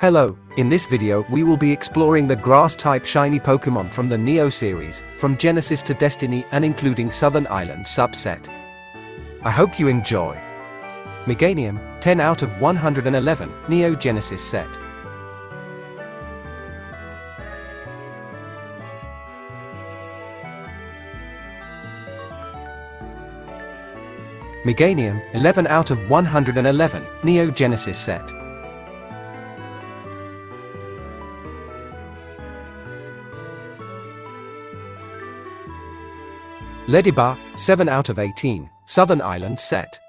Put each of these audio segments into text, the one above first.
Hello, in this video we will be exploring the grass-type shiny Pokemon from the Neo series, from Genesis to Destiny and including Southern Island subset. I hope you enjoy. Meganium, 10 out of 111, Neo Genesis set. Meganium, 11 out of 111, Neo Genesis set. Ledyba, 7 out of 18, Southern Island set.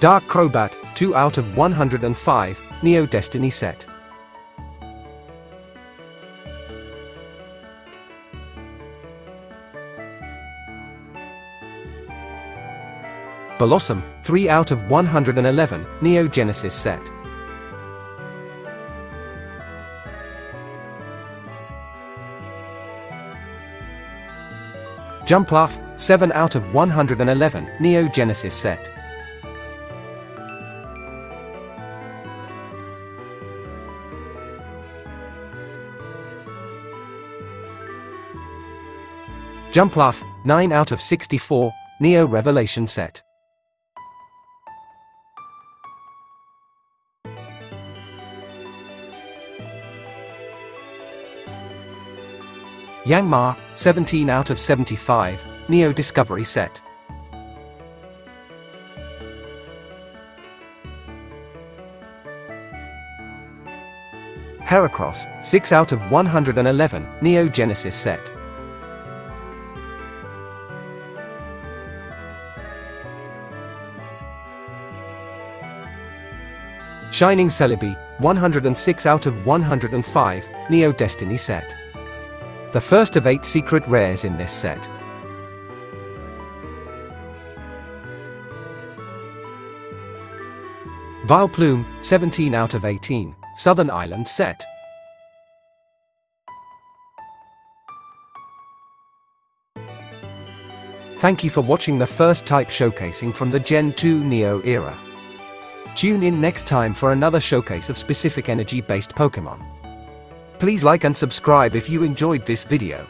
Dark Crobat, 2 out of 105, Neo Destiny set. Bellossom, 3 out of 111, Neo Genesis set. Jumpluff, 7 out of 111, Neo Genesis set. Jumpluff, 9 out of 64, Neo Revelation set. Yanma, 17 out of 75, Neo Discovery set. Heracross, 6 out of 111, Neo Genesis set. Shining Celebi, 106 out of 105, Neo Destiny set. The first of eight secret rares in this set. Vileplume, 17 out of 18, Southern Island set. Thank you for watching the first type showcasing from the Gen 2 Neo era. Tune in next time for another showcase of specific energy-based Pokemon. Please like and subscribe if you enjoyed this video.